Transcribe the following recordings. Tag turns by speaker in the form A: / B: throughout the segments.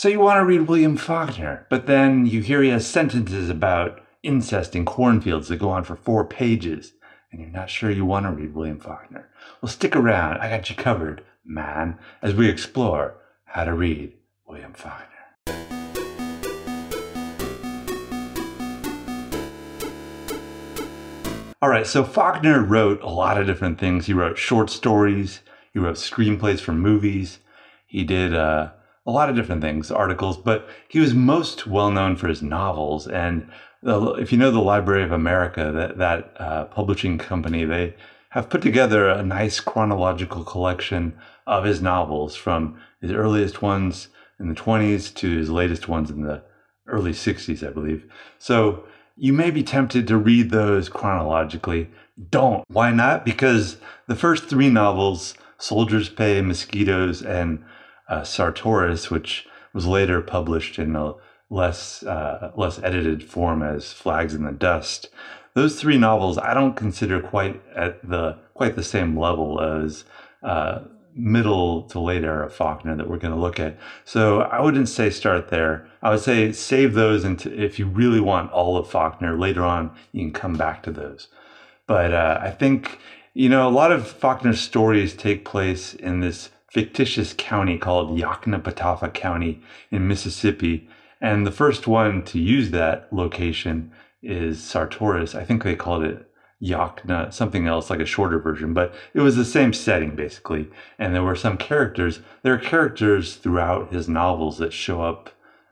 A: So you want to read William Faulkner, but then you hear he has sentences about incest in cornfields that go on for four pages, and you're not sure you want to read William Faulkner. Well, stick around. I got you covered, man, as we explore how to read William Faulkner. All right, so Faulkner wrote a lot of different things. He wrote short stories, he wrote screenplays for movies, he did uh, a lot of different things, articles, but he was most well known for his novels. And the, if you know the Library of America, that, that uh, publishing company, they have put together a nice chronological collection of his novels from his earliest ones in the 20s to his latest ones in the early 60s, I believe. So you may be tempted to read those chronologically. Don't. Why not? Because the first three novels, Soldier's Pay, Mosquitoes, and uh, Sartoris, which was later published in a less uh, less edited form as Flags in the Dust. Those three novels I don't consider quite at the quite the same level as uh, middle to late era Faulkner that we're going to look at. So I wouldn't say start there. I would say save those until if you really want all of Faulkner later on, you can come back to those. But uh, I think you know a lot of Faulkner's stories take place in this fictitious county called Yoknapatawpha County in Mississippi. And the first one to use that location is Sartoris. I think they called it Yakna, something else like a shorter version, but it was the same setting basically. And there were some characters. There are characters throughout his novels that show up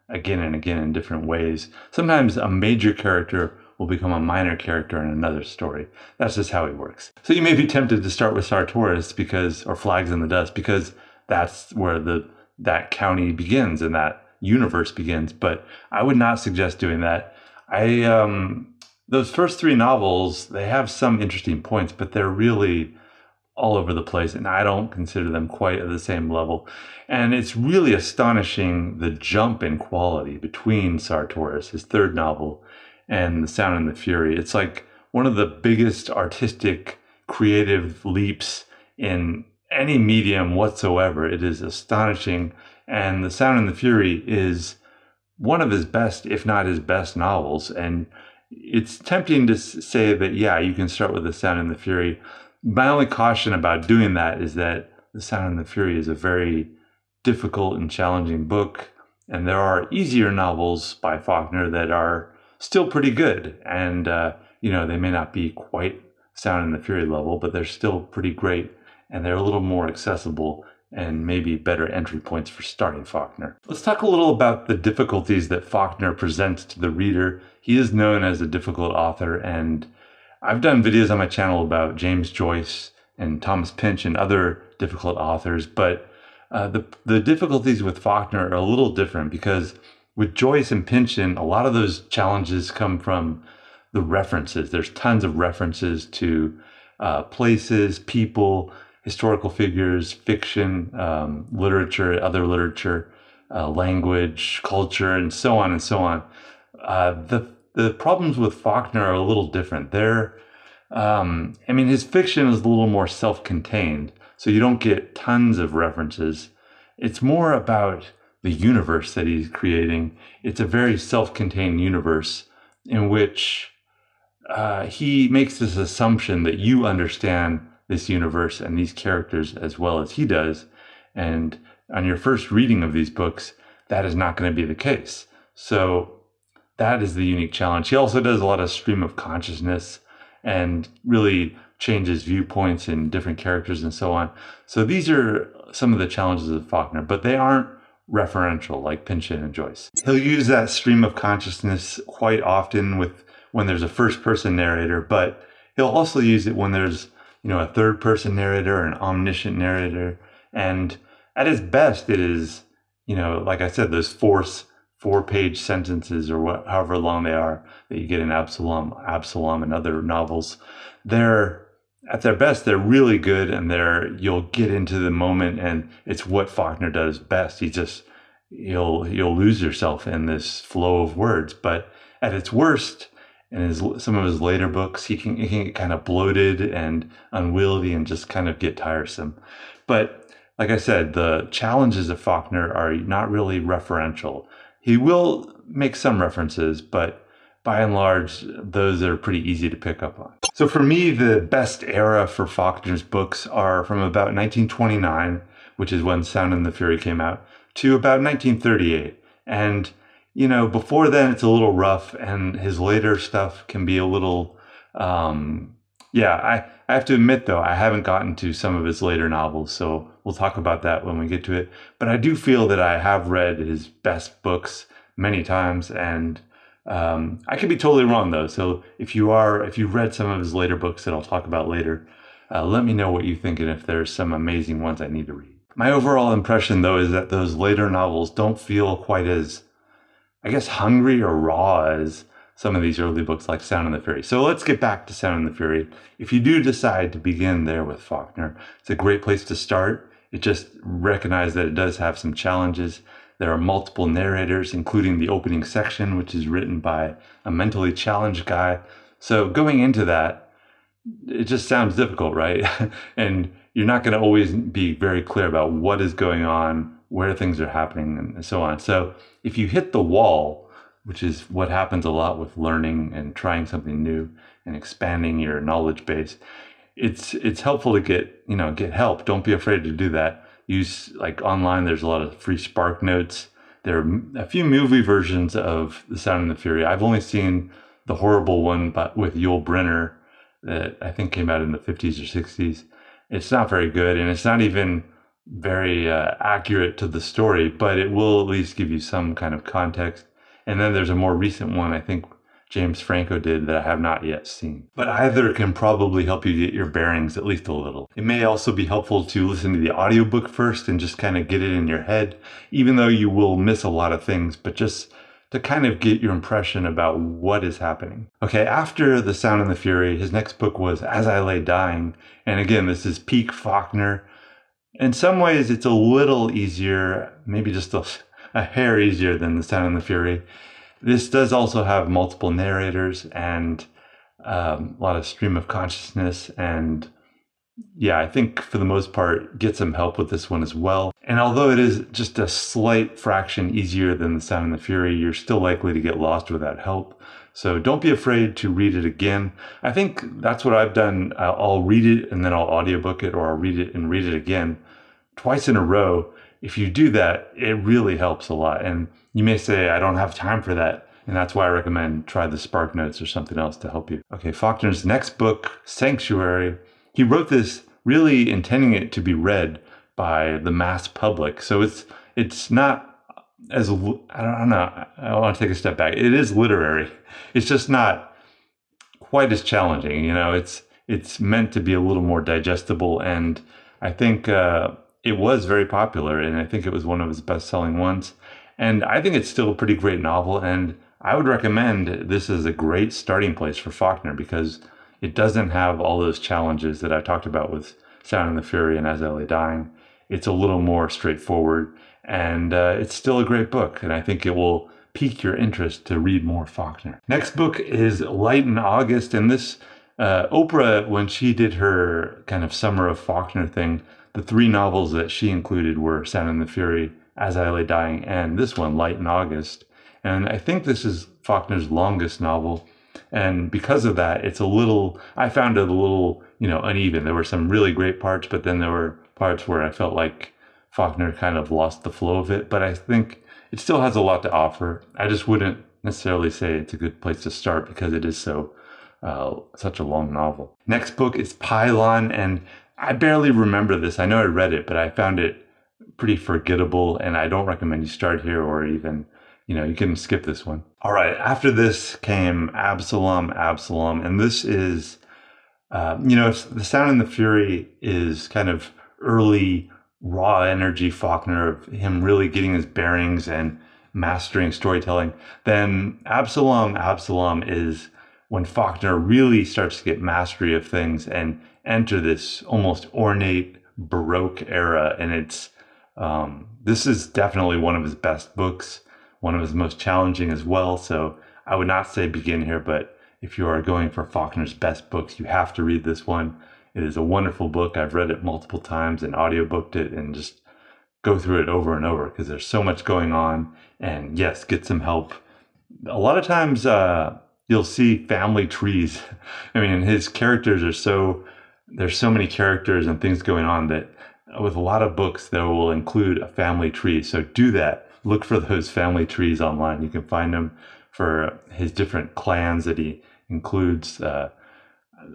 A: again and again in different ways. Sometimes a major character will become a minor character in another story. That's just how he works. So you may be tempted to start with Sartoris because, or Flags in the Dust, because that's where the that county begins and that universe begins. But I would not suggest doing that. I um, those first three novels, they have some interesting points, but they're really all over the place, and I don't consider them quite at the same level. And it's really astonishing the jump in quality between Sartoris, his third novel, and The Sound and the Fury. It's like one of the biggest artistic, creative leaps in any medium whatsoever. It is astonishing. And The Sound and the Fury is one of his best, if not his best novels. And it's tempting to say that, yeah, you can start with The Sound and the Fury. My only caution about doing that is that The Sound and the Fury is a very difficult and challenging book. And there are easier novels by Faulkner that are still pretty good. And, uh, you know, they may not be quite Sound and the Fury level, but they're still pretty great. And they're a little more accessible and maybe better entry points for starting Faulkner. Let's talk a little about the difficulties that Faulkner presents to the reader. He is known as a difficult author, and I've done videos on my channel about James Joyce and Thomas Pynchon and other difficult authors, but uh, the, the difficulties with Faulkner are a little different because with Joyce and Pynchon, a lot of those challenges come from the references. There's tons of references to uh, places, people, historical figures, fiction, um, literature, other literature, uh, language, culture, and so on and so on. Uh, the the problems with Faulkner are a little different. They're, um, I mean, his fiction is a little more self-contained, so you don't get tons of references. It's more about the universe that he's creating. It's a very self-contained universe in which uh, he makes this assumption that you understand this universe and these characters as well as he does. And on your first reading of these books, that is not going to be the case. So that is the unique challenge. He also does a lot of stream of consciousness and really changes viewpoints in different characters and so on. So these are some of the challenges of Faulkner, but they aren't referential like Pynchon and Joyce. He'll use that stream of consciousness quite often with when there's a first person narrator, but he'll also use it when there's you know, a third person narrator, or an omniscient narrator. And at its best, it is, you know, like I said, those four, four page sentences or what, however long they are that you get in Absalom, Absalom and other novels. They're, at their best, they're really good and they're, you'll get into the moment and it's what Faulkner does best. He just, you'll, you'll lose yourself in this flow of words. But at its worst, in his some of his later books, he can he can get kind of bloated and unwieldy and just kind of get tiresome. But like I said, the challenges of Faulkner are not really referential. He will make some references, but by and large, those are pretty easy to pick up on. So for me, the best era for Faulkner's books are from about 1929, which is when Sound and the Fury came out, to about 1938. And, you know, before then, it's a little rough, and his later stuff can be a little, um, yeah, I, I have to admit, though, I haven't gotten to some of his later novels, so we'll talk about that when we get to it. But I do feel that I have read his best books many times, and um, I could be totally wrong though. So if you are, if you've read some of his later books that I'll talk about later, uh, let me know what you think and if there's some amazing ones I need to read. My overall impression though is that those later novels don't feel quite as, I guess, hungry or raw as some of these early books like Sound and the Fury. So let's get back to Sound and the Fury. If you do decide to begin there with Faulkner, it's a great place to start. It just recognize that it does have some challenges there are multiple narrators, including the opening section, which is written by a mentally challenged guy. So going into that, it just sounds difficult, right? and you're not going to always be very clear about what is going on, where things are happening, and so on. So if you hit the wall, which is what happens a lot with learning and trying something new and expanding your knowledge base, it's it's helpful to get you know get help. Don't be afraid to do that use like online. There's a lot of free Spark Notes. There are a few movie versions of The Sound and the Fury. I've only seen the horrible one, but with Yul Brynner that I think came out in the 50s or 60s. It's not very good, and it's not even very uh, accurate to the story, but it will at least give you some kind of context. And then there's a more recent one, I think James Franco did that I have not yet seen. But either can probably help you get your bearings at least a little. It may also be helpful to listen to the audiobook first and just kind of get it in your head, even though you will miss a lot of things, but just to kind of get your impression about what is happening. Okay, after The Sound and the Fury, his next book was As I Lay Dying. And again, this is peak Faulkner. In some ways, it's a little easier, maybe just a, a hair easier than The Sound and the Fury. This does also have multiple narrators and um, a lot of stream of consciousness. And yeah, I think for the most part, get some help with this one as well. And although it is just a slight fraction easier than The Sound and the Fury, you're still likely to get lost without help. So don't be afraid to read it again. I think that's what I've done. I'll read it and then I'll audiobook it, or I'll read it and read it again twice in a row. If you do that, it really helps a lot. And you may say, I don't have time for that. And that's why I recommend try the Spark Notes or something else to help you. Okay, Faulkner's next book, Sanctuary, he wrote this really intending it to be read by the mass public. So it's it's not as I don't know. I want to take a step back. It is literary. It's just not quite as challenging. You know, it's it's meant to be a little more digestible, and I think uh, it was very popular, and I think it was one of his best selling ones. And I think it's still a pretty great novel. And I would recommend this as a great starting place for Faulkner because it doesn't have all those challenges that I talked about with Sound and the Fury and As I Lay Dying. It's a little more straightforward and uh, it's still a great book. And I think it will pique your interest to read more Faulkner. Next book is Light in August. And this, uh, Oprah, when she did her kind of summer of Faulkner thing, the three novels that she included were Sound and the Fury, as I Lay Dying, and this one, Light in August. And I think this is Faulkner's longest novel. And because of that, it's a little, I found it a little, you know, uneven. There were some really great parts, but then there were parts where I felt like Faulkner kind of lost the flow of it. But I think it still has a lot to offer. I just wouldn't necessarily say it's a good place to start because it is so, uh, such a long novel. Next book is Pylon, and I barely remember this. I know I read it, but I found it pretty forgettable, and I don't recommend you start here or even, you know, you can skip this one. All right, after this came Absalom, Absalom, and this is, uh, you know, the Sound and the Fury is kind of early raw energy Faulkner of him really getting his bearings and mastering storytelling. Then Absalom, Absalom is when Faulkner really starts to get mastery of things and enter this almost ornate Baroque era, and it's um, this is definitely one of his best books, one of his most challenging as well. So I would not say begin here, but if you are going for Faulkner's best books, you have to read this one. It is a wonderful book. I've read it multiple times and audiobooked it and just go through it over and over because there's so much going on. And yes, get some help. A lot of times uh, you'll see family trees. I mean, his characters are so, there's so many characters and things going on that with a lot of books, there will include a family tree. So do that. Look for those family trees online. You can find them for his different clans that he includes. Uh,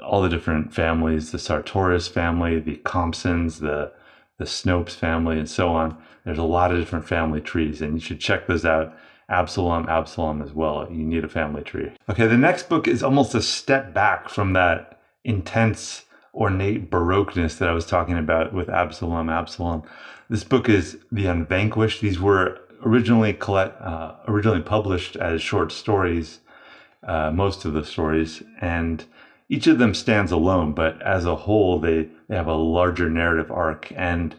A: all the different families, the Sartoris family, the Compsons, the the Snopes family, and so on. There's a lot of different family trees, and you should check those out. Absalom, Absalom as well. You need a family tree. Okay, the next book is almost a step back from that intense, ornate baroqueness that I was talking about with Absalom, Absalom. This book is The Unvanquished. These were originally collect, uh, originally published as short stories, uh, most of the stories, and each of them stands alone, but as a whole, they, they have a larger narrative arc. And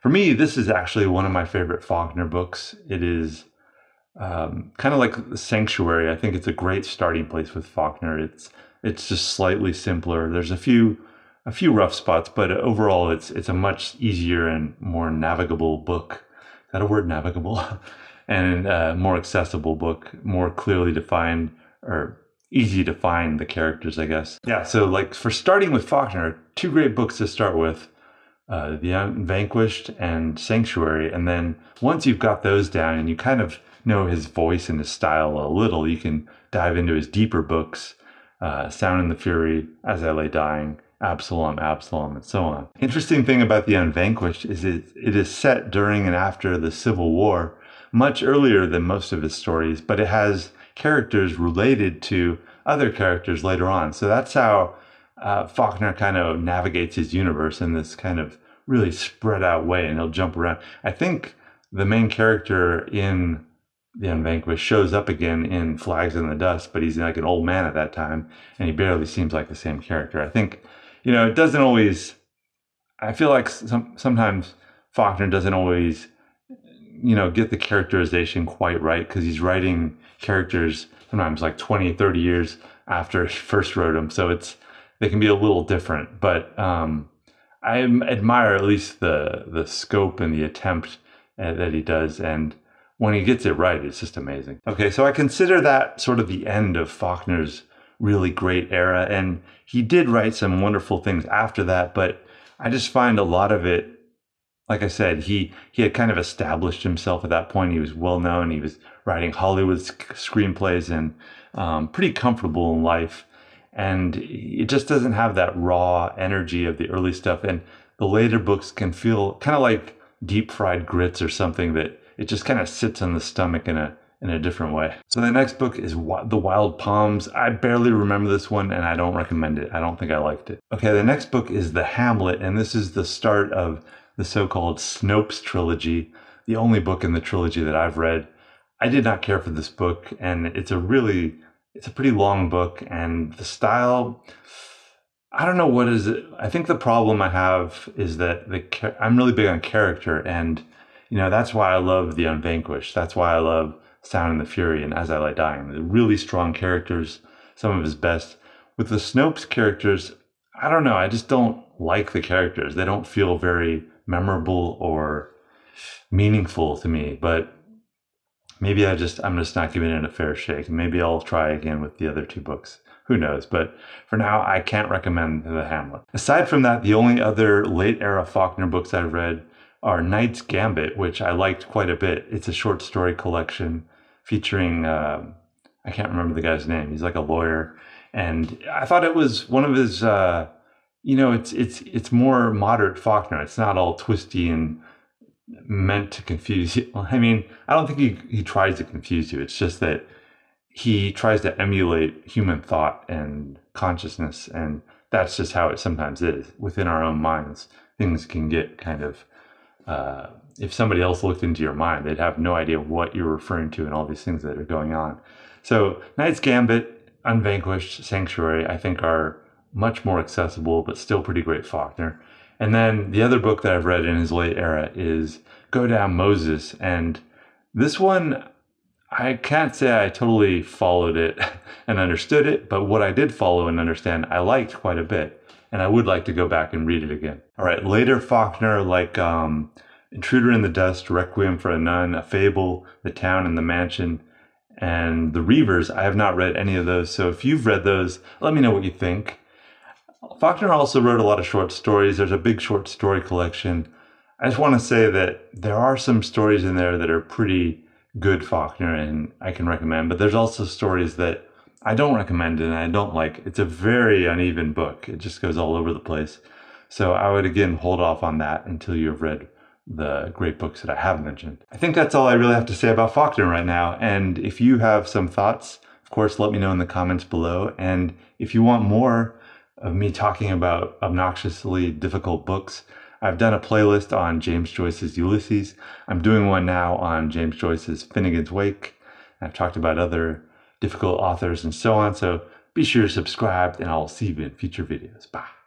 A: for me, this is actually one of my favorite Faulkner books. It is um, kind of like Sanctuary. I think it's a great starting place with Faulkner. It's it's just slightly simpler. There's a few a few rough spots, but overall, it's it's a much easier and more navigable book. Is that a word, navigable? and uh, more accessible book, more clearly defined or easy to find the characters, I guess. Yeah, so like for starting with Faulkner, two great books to start with. Uh, the Unvanquished and Sanctuary. And then once you've got those down and you kind of know his voice and his style a little, you can dive into his deeper books, uh, Sound and the Fury, As I Lay Dying, Absalom, Absalom, and so on. Interesting thing about The Unvanquished is it, it is set during and after the Civil War, much earlier than most of his stories, but it has characters related to other characters later on. So that's how uh, Faulkner kind of navigates his universe in this kind of really spread out way, and he'll jump around. I think the main character in The Unvanquished shows up again in Flags in the Dust, but he's like an old man at that time, and he barely seems like the same character. I think, you know, it doesn't always. I feel like some, sometimes Faulkner doesn't always, you know, get the characterization quite right because he's writing characters sometimes like 20, 30 years after he first wrote them. So it's they can be a little different, but um, I admire at least the the scope and the attempt uh, that he does, and when he gets it right, it's just amazing. Okay, so I consider that sort of the end of Faulkner's really great era, and he did write some wonderful things after that, but I just find a lot of it like I said, he he had kind of established himself at that point. He was well known. He was writing Hollywood screenplays and um, pretty comfortable in life. And it just doesn't have that raw energy of the early stuff. And the later books can feel kind of like deep fried grits or something that it just kind of sits on the stomach in a in a different way. So the next book is The Wild Palms. I barely remember this one and I don't recommend it. I don't think I liked it. Okay, the next book is The Hamlet and this is the start of the so-called Snopes trilogy, the only book in the trilogy that I've read. I did not care for this book, and it's a really, it's a pretty long book, and the style. I don't know what is it. I think the problem I have is that the I'm really big on character, and you know that's why I love The Unvanquished. That's why I love Sound and the Fury and As I Lay Dying. The really strong characters, some of his best. With the Snopes characters, I don't know. I just don't like the characters. They don't feel very memorable or meaningful to me. But maybe I just I'm just not giving it a fair shake. Maybe I'll try again with the other two books. Who knows? But for now, I can't recommend The Hamlet. Aside from that, the only other late era Faulkner books I've read are Knight's Gambit, which I liked quite a bit. It's a short story collection featuring uh, I can't remember the guy's name. He's like a lawyer, and I thought it was one of his. Uh, you know, it's it's it's more moderate Faulkner. It's not all twisty and meant to confuse you. I mean, I don't think he he tries to confuse you. It's just that he tries to emulate human thought and consciousness, and that's just how it sometimes is within our own minds. Things can get kind of. Uh, if somebody else looked into your mind, they'd have no idea what you're referring to and all these things that are going on. So, Knight's Gambit, Unvanquished, Sanctuary, I think are much more accessible, but still pretty great Faulkner. And then the other book that I've read in his late era is Go Down Moses. And this one, I can't say I totally followed it and understood it, but what I did follow and understand, I liked quite a bit. And I would like to go back and read it again. All right, later Faulkner, like um, Intruder in the Dust, Requiem for a Nun, A Fable, The Town and the Mansion, and The Reivers. I have not read any of those, so if you've read those, let me know what you think. Faulkner also wrote a lot of short stories. There's a big short story collection. I just want to say that there are some stories in there that are pretty good Faulkner and I can recommend, but there's also stories that I don't recommend it and I don't like. It's a very uneven book. It just goes all over the place. So I would again hold off on that until you've read the great books that I have mentioned. I think that's all I really have to say about Faulkner right now. And if you have some thoughts, of course, let me know in the comments below. And if you want more of me talking about obnoxiously difficult books, I've done a playlist on James Joyce's Ulysses. I'm doing one now on James Joyce's Finnegans Wake. I've talked about other difficult authors and so on. So be sure to subscribe and I'll see you in future videos. Bye.